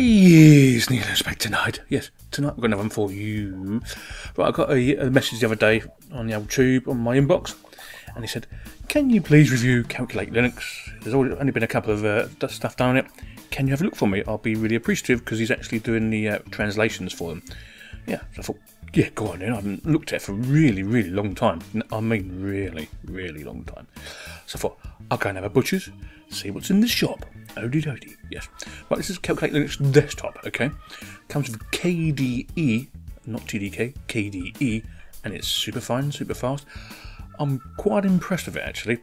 Hey, Neil back tonight. Yes, tonight we've got another one for you. Right, I got a, a message the other day on the old tube on my inbox, and he said, "Can you please review Calculate Linux? There's only been a couple of uh, stuff done on it. Can you have a look for me? I'll be really appreciative because he's actually doing the uh, translations for them." Yeah, so I thought, yeah, go on in. I haven't looked at it for a really, really long time. I mean, really, really long time. So I thought, I'll go and have a butcher's, see what's in the shop. Odie doody, yes. Right, this is Calculate Linux desktop, okay? Comes with KDE, not TDK, KDE, and it's super fine, super fast. I'm quite impressed with it actually.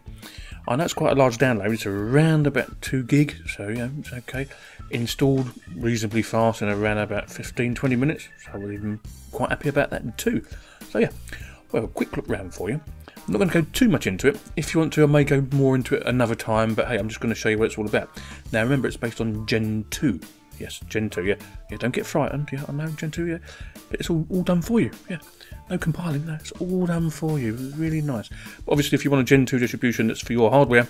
I know it's quite a large download, it's around about 2 gig, so yeah, it's okay. Installed reasonably fast in around about 15 20 minutes, so I'm even quite happy about that too. So yeah, well, a quick look round for you. I'm not going to go too much into it. If you want to, I may go more into it another time, but hey, I'm just going to show you what it's all about. Now, remember, it's based on Gentoo. Yes, Gentoo, yeah. Yeah, don't get frightened. Yeah, I know, Gentoo, yeah. But it's all, all done for you, yeah. No compiling, no, it's all done for you. Really nice. But obviously, if you want a Gentoo distribution that's for your hardware,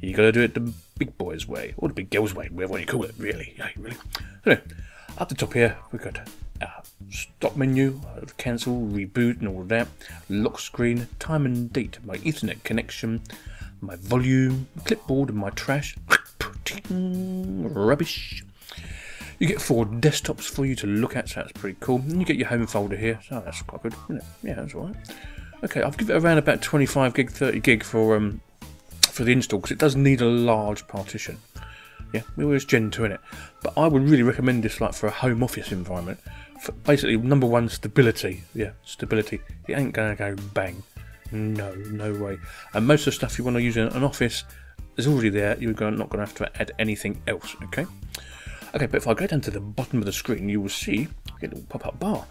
you got to do it the big boys' way, or the big girls' way, whatever you call it, really. Yeah, really. Anyway, up the top here, we've got uh, stop menu, cancel, reboot, and all of that. Lock screen, time and date, my Ethernet connection, my volume, clipboard, and my trash. Rubbish. You get four desktops for you to look at, so that's pretty cool. And you get your home folder here, so that's quite good? Yeah, that's alright. Okay, I've given it around about 25 gig, 30 gig for um for the install because it does need a large partition. Yeah, we always Gentoo in it. But I would really recommend this like for a home office environment. For basically, number one, stability. Yeah, stability. It ain't going to go bang. No, no way. And most of the stuff you want to use in an office is already there. You're not going to have to add anything else, okay? Okay, but if I go down to the bottom of the screen, you will see a little pop-up bar.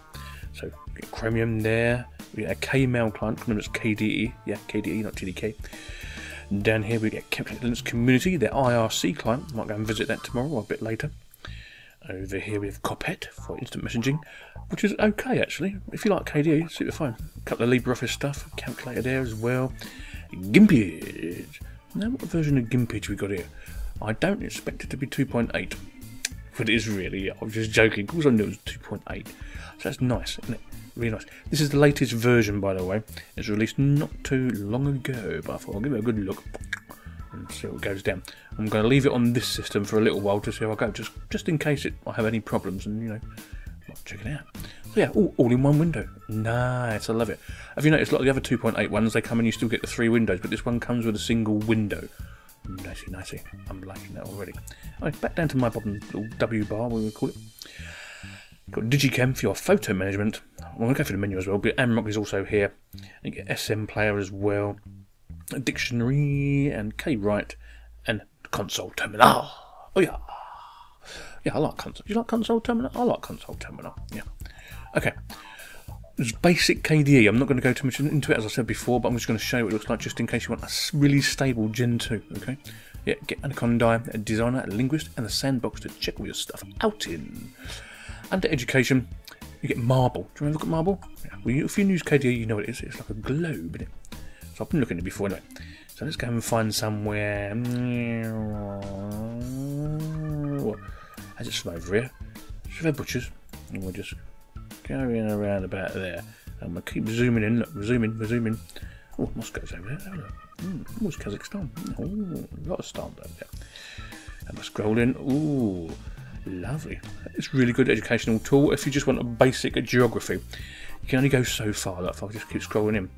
So Chromium there. We get a Kmail client. Remember it's KDE. Yeah, KDE, not TDK. Down here we get Calculate Linux Community, their IRC client. Might go and visit that tomorrow or a bit later. Over here we have Kopete for instant messaging, which is okay actually. If you like KDE, super fine. A couple of LibreOffice stuff, calculator there as well. Gimpage. Now what version of Gimpage we got here? I don't expect it to be 2.8, but it is really. I'm just joking because I knew it was 2.8. So that's nice, isn't it? Really nice. This is the latest version, by the way. It's released not too long ago, but I thought I'll give it a good look and see what goes down. I'm going to leave it on this system for a little while to see how I go, just just in case it I have any problems, and you know, check it out. So yeah, all, all in one window. Nice, I love it. Have you noticed of the other 2.8 ones, they come and you still get the three windows, but this one comes with a single window. Nicey, nicey. I'm liking that already. Right, back down to my bottom little W bar, we call it. Got digiKam for your photo management. I'm going to go for the menu as well, but Amarok is also here. You get SMPlayer as well, a dictionary, and K Kwrite, and Konsole terminal. Oh yeah. Yeah, I like Konsole. Do you like Konsole terminal? I like Konsole terminal. Yeah. Okay. It's basic KDE. I'm not going to go too much into it as I said before, but I'm just going to show you what it looks like just in case you want a really stable Gentoo. Okay. Yeah, get Anaconda, a designer, a linguist, and a sandbox to check all your stuff out in. Under education, you get marble. Do you remember look at marble? Yeah. Well, you, if you use KDE, you know what it is. It's like a globe, isn't it? So I've been looking at it before anyway. So let's go and find somewhere. Has it from over here? Should have butchers. And we'll just in around about there. And we'll keep zooming in. Look, we're zooming, we're zooming. Oh, Moscow's over there. Oh. Mm, it's Kazakhstan. Oh, a lot of stars over there. And we're scrolling. Ooh. Lovely. It's really good educational tool. If you just want a basic geography, you can only go so far. that if I just keep scrolling in.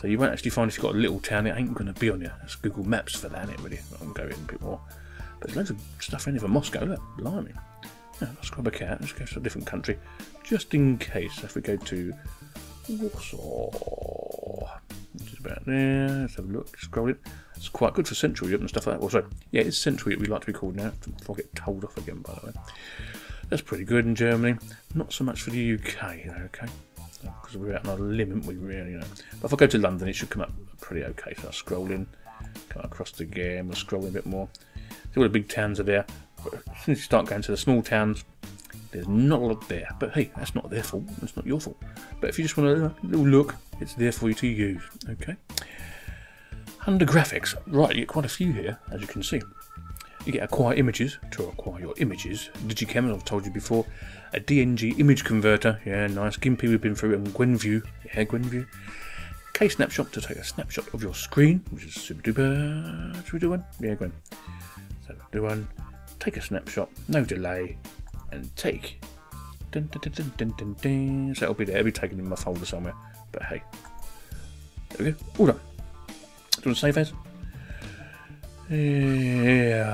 So you won't actually find if you've got a little town, it ain't going to be on you. It's Google Maps for that, it really. I'll go in a bit more. But there's loads of stuff in here for Moscow. Look, blimey. Yeah, let's grab a cat. Let's go to a different country. Just in case, if we go to Warsaw, which is about there. Let's have a look. Scroll it. It's quite good for Central Europe and stuff like that. Also, yeah, it's Central Europe we like to be called now. Before I get told off again, by the way. That's pretty good in Germany. Not so much for the UK, though, okay? Because we're out on a limit, we really, you know. But if I go to London, it should come up pretty okay. So I scroll in, come across the game, I'll scroll in a bit more. See all the big towns are there. But as soon as you start going to the small towns, there's not a lot there. But hey, that's not their fault. That's not your fault. But if you just want a uh, little look, it's there for you to use. Okay. Under graphics, right, you get quite a few here, as you can see. You get acquire images to acquire your images. digiKam, as I've told you before. A DNG image converter, yeah, nice. Gimpy we've been through, and Gwenview, yeah, Gwenview. KSnapshot to take a snapshot of your screen, which is super duper. Should we do one? Yeah, Gwen. So do one. Take a snapshot, no delay, and take. Dun, dun, dun, So it'll be there. It'll be taken in my folder somewhere. But hey, there we go. All done. To save as? Yeah,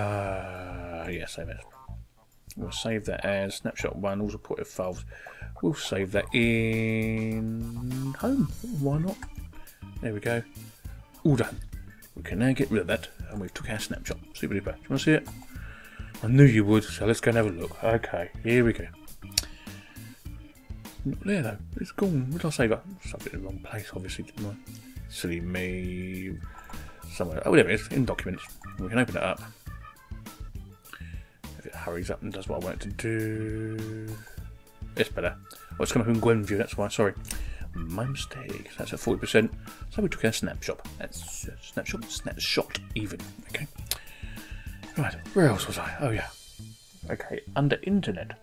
yeah, save as. We'll save that as snapshot one, all supported files. We'll save that in home. Why not? There we go. All done. We can now get rid of that, and we've took our snapshot. Super duper. Do you want to see it? I knew you would, so let's go and have a look. Okay, here we go. Not there though. It's gone. Where did I save it? Stuff it in the wrong place, obviously, didn't I? Silly me. Somewhere. Oh, there it is. In documents. We can open it up. If it hurries up and does what I want it to do. It's better. Oh, it's come up in Gwenview, that's why. Sorry. My mistake. That's at 40%. So we took a snapshot. That's a snapshot. Snapshot, even. Okay. Right. Where else was I? Oh, yeah. Okay. Under Internet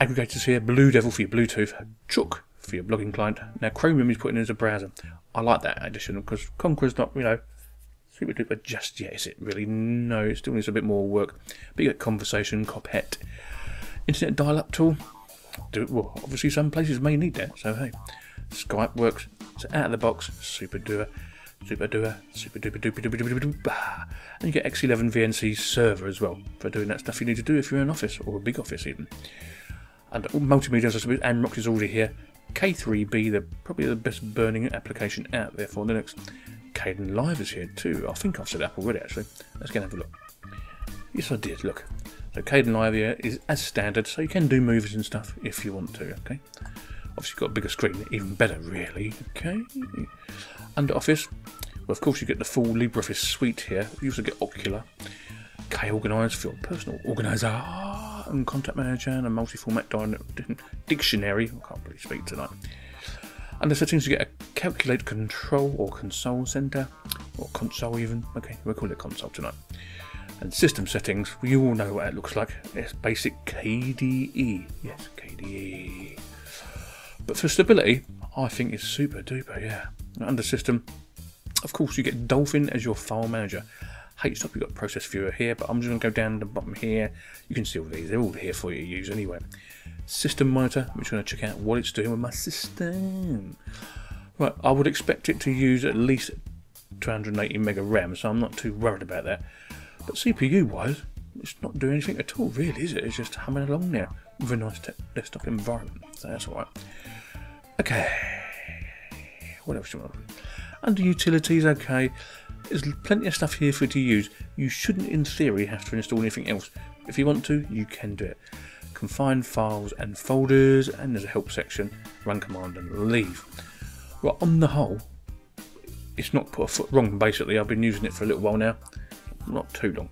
aggregators here, BlueDevil for your Bluetooth, Choqok for your blogging client. Now Chromium is putting in as a browser. I like that addition because Konqueror's not, you know, super duper just yet, is it really? No, it still needs a bit more work. But you get Konversation, Kopete, Internet dial-up tool. Do well, obviously some places may need that, so hey. Skype works. It's out of the box, super duper. Super duper, super duper duper duper duper duper duper. And you get X11 VNC server as well for doing that stuff you need to do if you're in an office or a big office even and multimedia and Rox is already here. K3B, the probably the best burning application out there for Linux. Kdenlive is here too. I think I've said up already actually. Let's go and have a look. Yes, I did. Look. So Kdenlive here is as standard, so you can do movies and stuff if you want to. Okay. Obviously, got a bigger screen, even better, really. Okay. Under Office, well, of course, you get the full LibreOffice suite here. You also get Okular, K Organize for your personal organizer and contact manager and a multi-format dictionary. I can't really speak tonight. Under settings, you get a calculate control or console center, or console even. Okay, we'll call it console tonight. And system settings, we all know what it looks like. It's basic KDE. Yes, KDE. But for stability, I think it's super duper, yeah. Under system, of course, you get Dolphin as your file manager. HTOP, you've got process viewer here, but I'm just going to go down the bottom here. You can see all these, they're all here for you to use anyway. System monitor, I'm just going to check out what it's doing with my system. Right, I would expect it to use at least 280 mega RAM, so I'm not too worried about that. But CPU wise, it's not doing anything at all, really, is it? It's just humming along there with a nice desktop environment, so that's alright. Okay, what else do you want? Under utilities, okay, there's plenty of stuff here for you to use. You shouldn't, in theory, have to install anything else. If you want to, you can do it. Confine files and folders, and there's a help section. Run command and leave. Right, on the whole, it's not put a foot wrong, basically. I've been using it for a little while now. Not too long.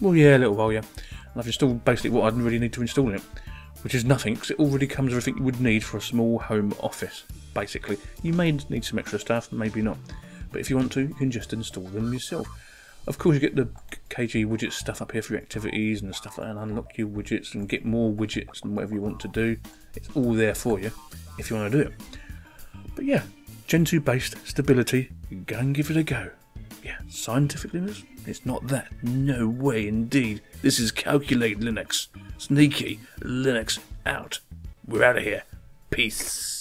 Well, yeah, a little while, yeah. And I've installed basically what I really need to install in it, which is nothing, because it already comes with everything you would need for a small home office, basically. You may need some extra stuff, maybe not but if you want to, you can just install them yourself. Of course, you get the KG widget stuff up here for your activities and stuff like that, and unlock your widgets and get more widgets and whatever you want to do. It's all there for you if you want to do it. But yeah, Gentoo based stability, go and give it a go. Yeah, scientifically, it's not that. No way, indeed. This is Calculate Linux. Sneeky Linux out. We're out of here. Peace.